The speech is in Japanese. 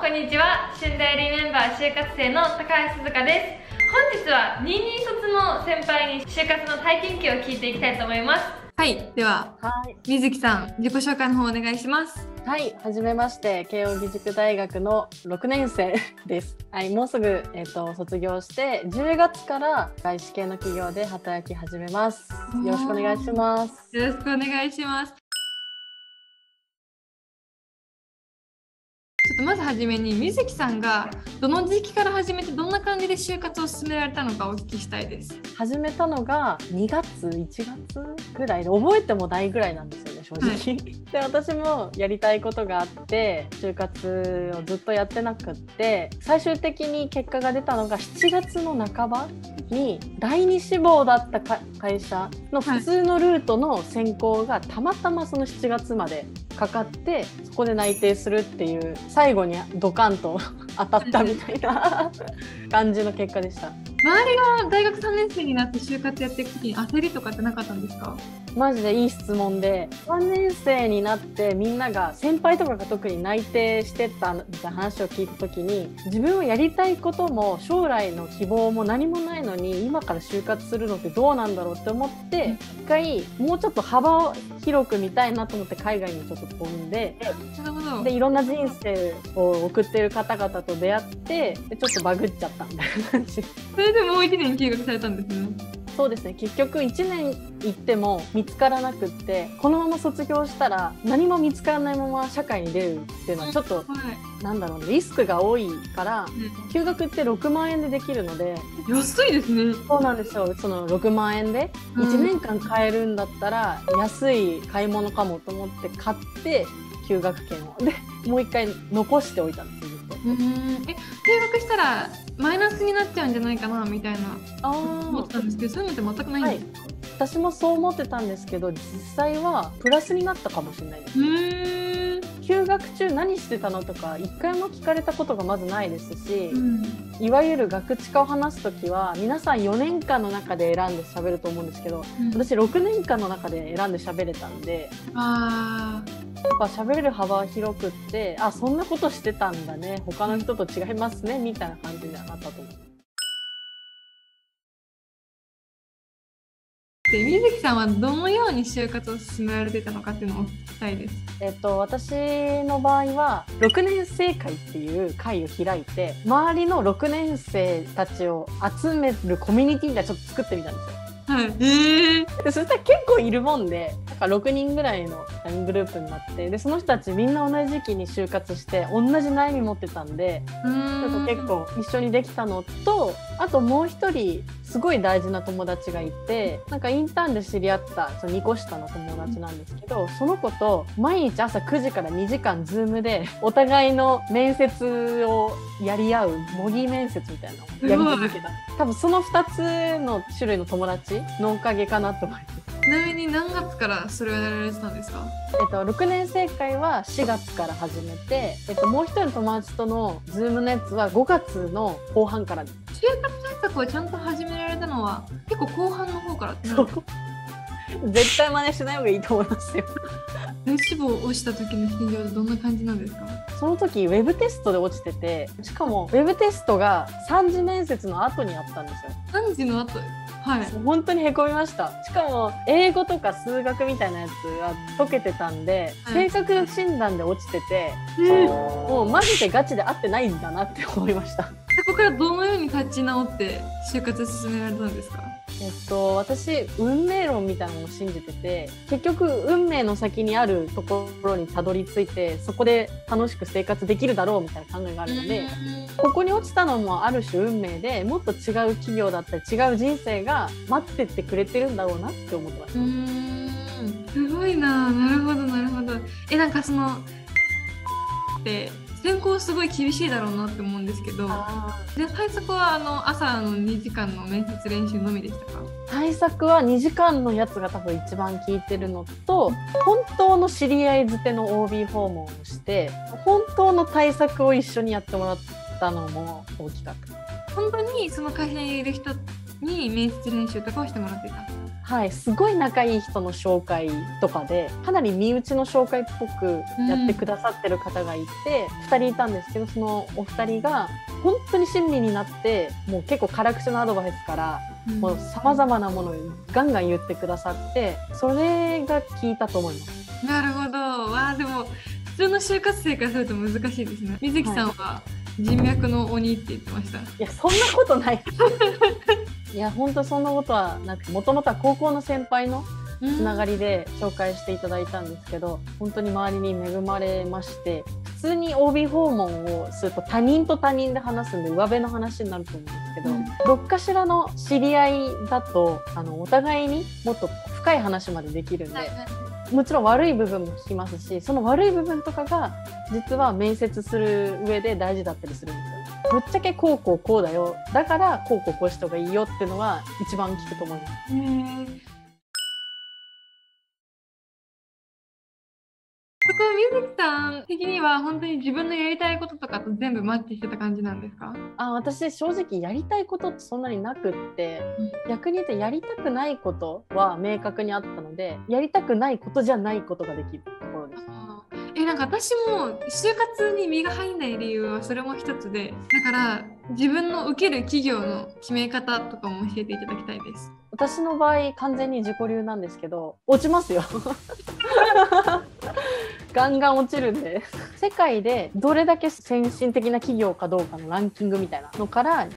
こんにちは春大リーメンバー就活生の高橋鈴香です本日は22卒の先輩に就活の体験記を聞いていきたいと思いますはいでははい、水木さん自己紹介の方お願いしますはい、はじめまして、慶應義塾大学の6年生です。はい、もうすぐ、えっ、と、卒業して、10月から外資系の企業で働き始めます。よろしくお願いします。よろしくお願いしますちょっとまずはじめに水木さんがどの時期から始めてどんな感じで就活を進められたのかお聞きしたいです。始めたのが2月、1月ぐらいで、覚えてもないぐらいなんですよ、正直。で、私もやりたいことがあって、就活をずっとやってなくって、最終的に結果が出たのが7月の半ばに、第二志望だったか会社の普通のルートの選考がたまたまその7月までかかって、そこで内定するっていう、最後にドカンと当たったみたいな 感じの結果でした。周りが大学3年生になって就活やっていく時に焦りとかってなかったんですか？マジでいい質問で3年生になってみんなが先輩とかが特に内定してたみたいな話を聞いた時に自分をやりたいことも将来の希望も何もないのに今から就活するのってどうなんだろうって思って一回もうちょっと幅を広く見たいなと思って海外にちょっと飛んででいろんな人生を送ってる方々と出会ってでちょっとバグっちゃったみたいな感じ。それでもう1年休学されたんですねそうですね。結局1年行っても見つからなくってこのまま卒業したら何も見つからないまま社会に出るっていうのはちょっとはい、なんだろうリスクが多いから休学って6万円でできるので安いですね。そうなんですよ。その6万円で1年間買えるんだったら安い買い物かもと思って買って休学券を。でもう一回残しておいたんです。うん。え休学したらマイナスになっちゃうんじゃないかなみたいな。あ思ってたんですけどそういうのって全くないんですか、私もそう思ってたんですけど実際はプラスになったかもしれないですうーん休学中何してたのとか一回も聞かれたことがまずないですし、うん。いわゆる学知化を話す時は皆さん4年間の中で選んで喋ると思うんですけど私6年間の中で選んで喋れたんであやっぱ喋れる幅は広くってあそんなことしてたんだね他の人と違いますねみたいな感じにはなったと思う。で水木さんはどのように就活を進められてたのかっていうのをお聞きしたいです。えっと、私の場合は6年生会っていう会を開いて周りの6年生たちを集めるコミュニティがちょっと作ってみたんですよ。はい。えー、でそしたら結構いるもんでなんか6人ぐらいの LINE グループになってでその人たちみんな同じ時期に就活して同じ悩み持ってたんでうちょっと結構一緒にできたのとあともう一人すごい大事な友達がいてなんかインターンで知り合ったその2個下の友達なんですけどその子と毎日朝9時から2時間ズームでお互いの面接をやり合う模擬面接みたいなのをやり続けた多分その2つの種類の友達のおかげかなと思います。ちなみに何月からそれをやられてたんですか？えっと、6年生会は4月から始めて、えっと、もう一人の友達とのズームのやつは5月の後半からです。対策をちゃんと始められたのは結構後半の方からってそう。絶対真似しない方がいいと思いますよ。第一志望をした時の心情ってどんな感じなんですか？その時ウェブテストで落ちててしかもウェブテストが3次面接の後にあったんですよ。3時の後？はい。本当にへこみました。しかも英語とか数学みたいなやつが解けてたんで、はい。性格診断で落ちてて、でもうマジでガチで合ってないんだなって思いました。そこからどのように立ち直って就活を進められたんですか？えっと、私運命論みたいなのを信じてて結局運命の先にあるところにたどり着いてそこで楽しく生活できるだろうみたいな考えがあるのでここに落ちたのもある種運命でもっと違う企業だったり違う人生が待ってってくれてるんだろうなって思ってましうーん。すごいな。なるほどなるほど。えなんかそのって選考すごい厳しいだろうなって思うんですけどた。で対策はあの朝の2時間の面接練習のみでしたか？対策は2時間のやつが多分一番効いてるのと本当の知り合いづての OB 訪問をして本当の対策を一緒にやってもらったのも大きかった。本当にその会社にいる人に面接練習とかをしてもらってたはい、すごい仲いい人の紹介とかでかなり身内の紹介っぽくやってくださってる方がいて、2人いたんですけどそのお二人が本当に親身になってもう結構辛口のアドバイスからもうさまざまなものをガンガン言ってくださってそれが効いたと思います。なるほど。わあでも普通の就活生からすると難しいですね。水木さんは人脈の鬼って言ってました、いやそんなことない いや本当そんなことはなくもともとは高校の先輩のつながりで紹介していただいたんですけど本当に周りに恵まれまして普通に OB 訪問をすると他人と他人で話すんで上辺の話になると思うんですけど、うん。どっかしらの知り合いだとあのお互いにもっと深い話までできるんで、もちろん悪い部分も聞きますしその悪い部分とかが実は面接する上で大事だったりするんですよ。ね。ぶっちゃけこうこうこうだよだからこうこうこうした方がいいよっていうのは一番聞くと思います。そこ水木さん的には本当に自分のやりたいこととかと全部マッチしてた感じなんですか？あ私正直やりたいことってそんなになくって、逆に言ってやりたくないことは明確にあったのでやりたくないことじゃないことができる。えなんか私も就活に身が入んない理由はそれも一つでだから自分の受ける企業の決め方とかも教えていただきたいです。私の場合完全に自己流なんですけど落ちますよ。ガンガン落ちるんで。世界でどれだけ先進的な企業かどうかのランキングみたいなのから